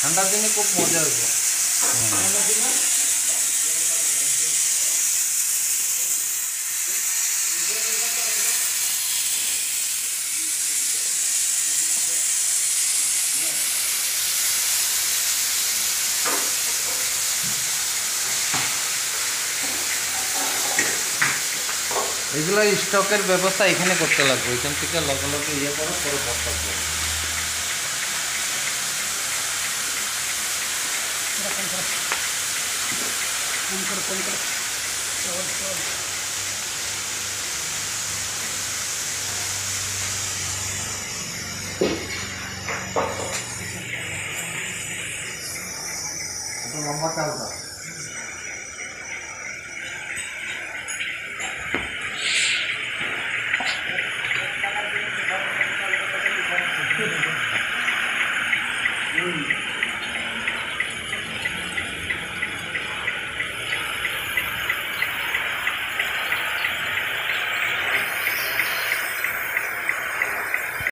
ঠান্ডার দিনে খুব মজা হইব এগুলো স্টকের ব্যবস্থা এখানে করতে লাগবে। এখান থেকে লগে লগে ইয়ে করো, পরে বস্তা Sarap ang sarap. Kungkar, kungkar. Sawad, sawad. Ito lang mataw.